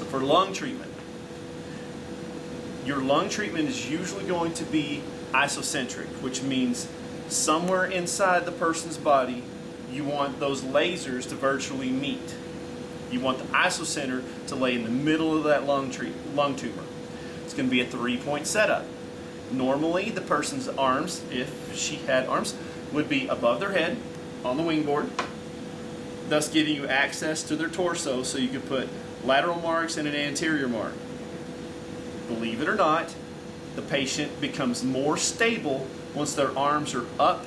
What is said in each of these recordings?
So for lung treatment, your lung treatment is usually going to be isocentric, which means somewhere inside the person's body, you want those lasers to virtually meet. You want the isocenter to lay in the middle of that lung, tree, lung tumor. It's going to be a three-point setup. Normally, the person's arms, if she had arms, would be above their head on the wing board, thus giving you access to their torso so you can put lateral marks and an anterior mark. Believe it or not, the patient becomes more stable once their arms are up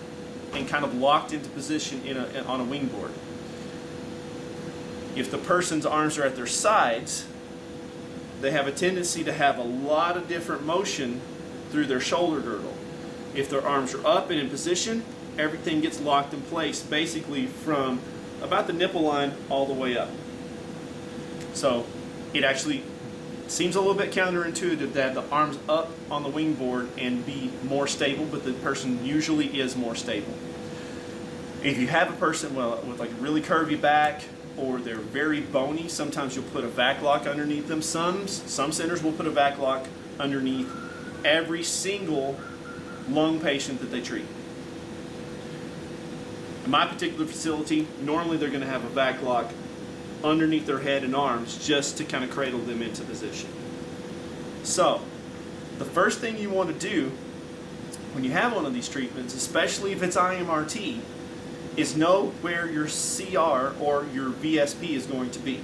and kind of locked into position in a, on a wing board. If the person's arms are at their sides, they have a tendency to have a lot of different motion through their shoulder girdle. If their arms are up and in position, everything gets locked in place basically from about the nipple line all the way up. So it actually seems a little bit counterintuitive to have the arms up on the wing board and be more stable, but the person usually is more stable. If you have a person with like a really curvy back or they're very bony, sometimes you'll put a vac lock underneath them. Some, some centers will put a vac lock underneath every single lung patient that they treat. In my particular facility, normally they're going to have a vac lock underneath their head and arms just to kind of cradle them into position. So, the first thing you want to do when you have one of these treatments, especially if it's IMRT, is know where your CR or your VSP is going to be.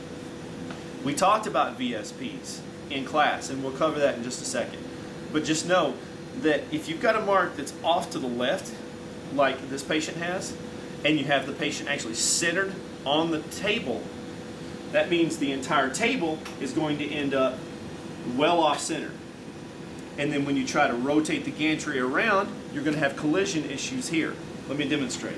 We talked about VSPs in class, and we'll cover that in just a second. But just know that if you've got a mark that's off to the left, like this patient has, and you have the patient actually centered on the table, that means the entire table is going to end up well off center. And then when you try to rotate the gantry around, you're going to have collision issues here. Let me demonstrate.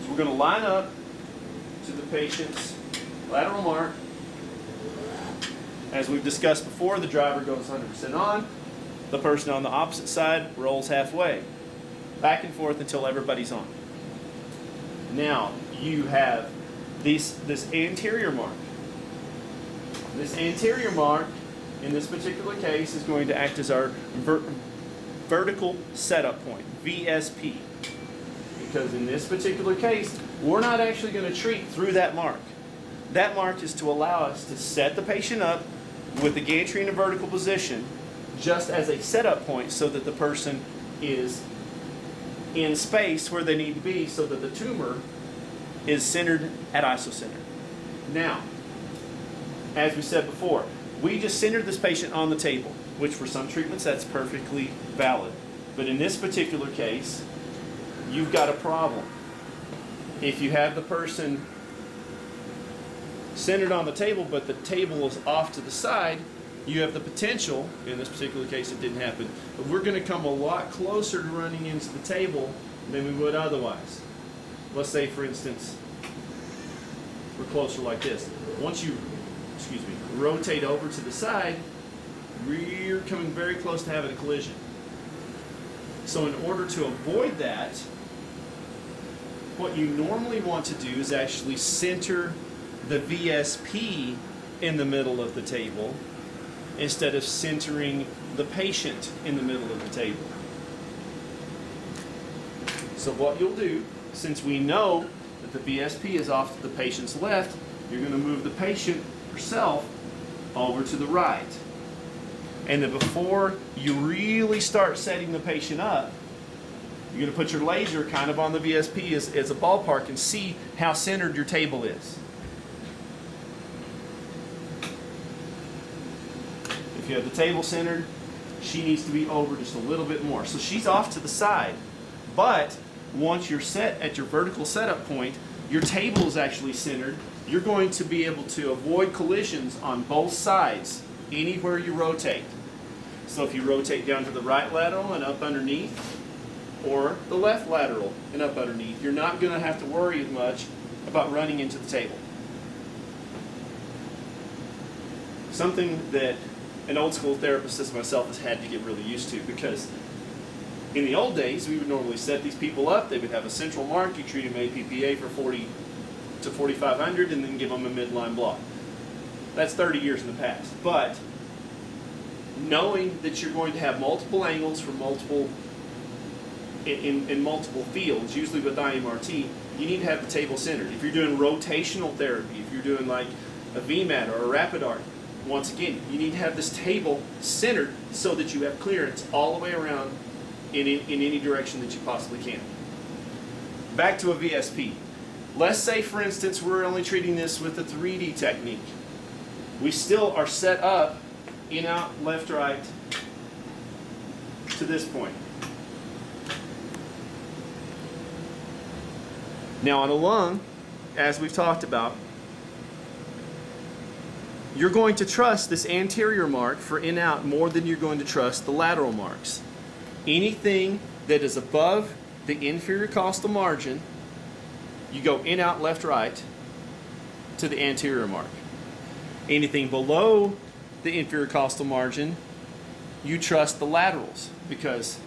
So we're going to line up to the patient's lateral mark. As we've discussed before, the driver goes 100% on. The person on the opposite side rolls halfway. Back and forth until everybody's on. Now, you have these, this anterior mark. This anterior mark, in this particular case, is going to act as our ver vertical setup point, VSP. Because in this particular case, we're not actually going to treat through that mark. That mark is to allow us to set the patient up with the gantry in a vertical position just as a setup point so that the person is in space where they need to be so that the tumor is centered at isocenter. Now, as we said before, we just centered this patient on the table, which for some treatments that's perfectly valid. But in this particular case, you've got a problem. If you have the person centered on the table, but the table is off to the side, you have the potential, in this particular case it didn't happen, but we're going to come a lot closer to running into the table than we would otherwise. Let's say, for instance, we're closer like this. Once you, excuse me, rotate over to the side, we're coming very close to having a collision. So in order to avoid that, what you normally want to do is actually center the VSP in the middle of the table instead of centering the patient in the middle of the table. So what you'll do, since we know that the VSP is off to the patient's left, you're going to move the patient herself over to the right. And then before you really start setting the patient up, you're going to put your laser kind of on the VSP as, as a ballpark and see how centered your table is. If you have the table centered, she needs to be over just a little bit more. So she's off to the side. But once you're set at your vertical setup point, your table is actually centered. You're going to be able to avoid collisions on both sides anywhere you rotate. So if you rotate down to the right lateral and up underneath, or the left lateral and up underneath, you're not going to have to worry as much about running into the table. Something that an old school therapist as myself has had to get really used to because in the old days we would normally set these people up. They would have a central mark. You treat them APPA for 40 to 4,500 and then give them a midline block. That's 30 years in the past. But knowing that you're going to have multiple angles from multiple in, in, multiple fields, usually with IMRT, you need to have the table centered. If you're doing rotational therapy, if you're doing like a VMAT or a RapidArc, once again, you need to have this table centered so that you have clearance all the way around in, in, in any direction that you possibly can. Back to a VSP. Let's say, for instance, we're only treating this with a 3D technique. We still are set up in, out, left, right to this point. Now on a lung, as we've talked about, you're going to trust this anterior mark for in out more than you're going to trust the lateral marks. Anything that is above the inferior costal margin, you go in out left right to the anterior mark. Anything below the inferior costal margin, you trust the laterals because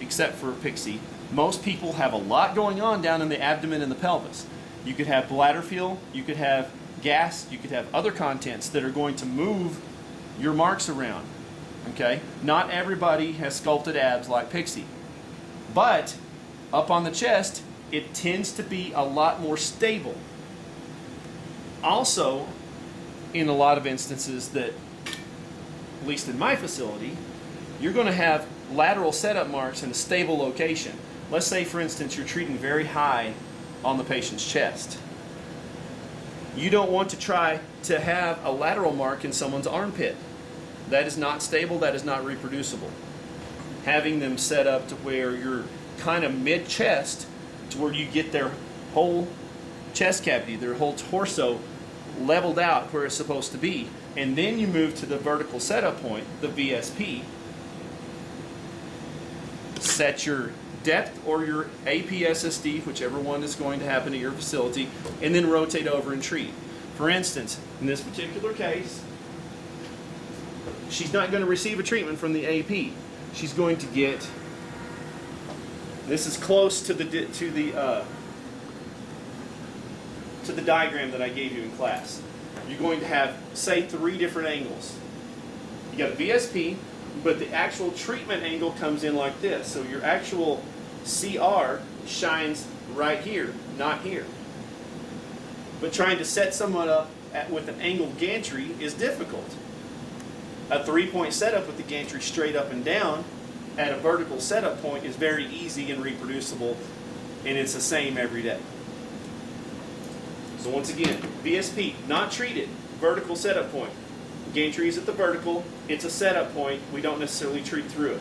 except for Pixie, most people have a lot going on down in the abdomen and the pelvis. You could have bladder feel, you could have gas, you could have other contents that are going to move your marks around. Okay? Not everybody has sculpted abs like Pixie. But up on the chest, it tends to be a lot more stable. Also, in a lot of instances that, at least in my facility, you're going to have lateral setup marks in a stable location. Let's say, for instance, you're treating very high on the patient's chest. You don't want to try to have a lateral mark in someone's armpit. That is not stable, that is not reproducible. Having them set up to where you're kind of mid chest to where you get their whole chest cavity, their whole torso leveled out where it's supposed to be. And then you move to the vertical setup point, the VSP. Set your depth or your APSSD, whichever one is going to happen at your facility, and then rotate over and treat. For instance, in this particular case, she's not going to receive a treatment from the AP. She's going to get. This is close to the to the uh, to the diagram that I gave you in class. You're going to have say three different angles. You got a VSP, but the actual treatment angle comes in like this. So your actual CR shines right here, not here. But trying to set someone up at, with an angled gantry is difficult. A three-point setup with the gantry straight up and down at a vertical setup point is very easy and reproducible, and it's the same every day. So once again, VSP, not treated, vertical setup point. Gantry is at the vertical, it's a setup point, we don't necessarily treat through it.